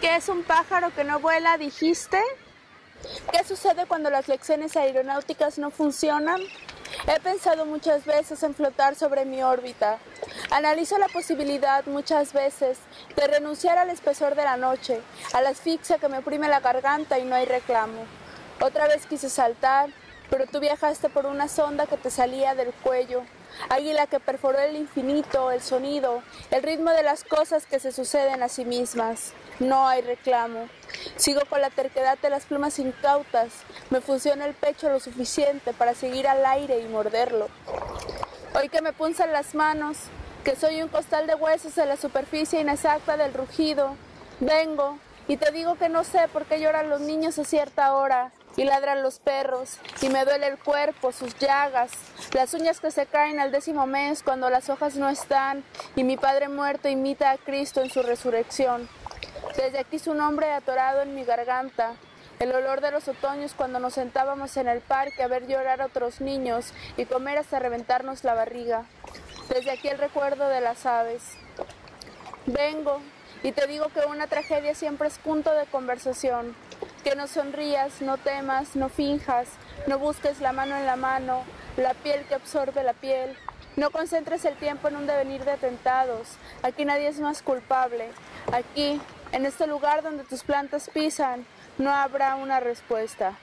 ¿Qué es un pájaro que no vuela, dijiste? ¿Qué sucede cuando las lecciones aeronáuticas no funcionan? He pensado muchas veces en flotar sobre mi órbita. Analizo la posibilidad muchas veces de renunciar al espesor de la noche, a la asfixia que me oprime la garganta y no hay reclamo. Otra vez quise saltar, pero tú viajaste por una sonda que te salía del cuello, águila que perforó el infinito, el sonido, el ritmo de las cosas que se suceden a sí mismas. No hay reclamo. Sigo con la terquedad de las plumas incautas. Me funciona el pecho lo suficiente para seguir al aire y morderlo. Hoy que me punzan las manos, que soy un costal de huesos en la superficie inexacta del rugido, vengo y te digo que no sé por qué lloran los niños a cierta hora y ladran los perros y me duele el cuerpo, sus llagas, las uñas que se caen al décimo mes cuando las hojas no están y mi Padre muerto imita a Cristo en su resurrección. Desde aquí su nombre atorado en mi garganta, el olor de los otoños cuando nos sentábamos en el parque a ver llorar a otros niños y comer hasta reventarnos la barriga. Desde aquí el recuerdo de las aves. Vengo y te digo que una tragedia siempre es punto de conversación. Que no sonrías, no temas, no finjas, no busques la mano en la mano, la piel que absorbe la piel. No concentres el tiempo en un devenir de atentados. Aquí nadie es más culpable. Aquí, en este lugar donde tus plantas pisan, no habrá una respuesta.